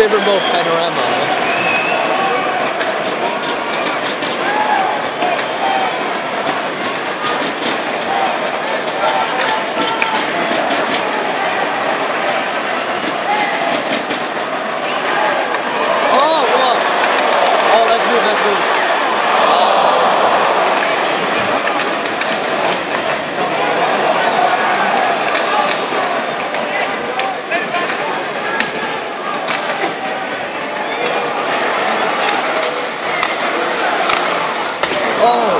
favorite mode, panorama. Oh. Oh, let's move, let's move. Oh.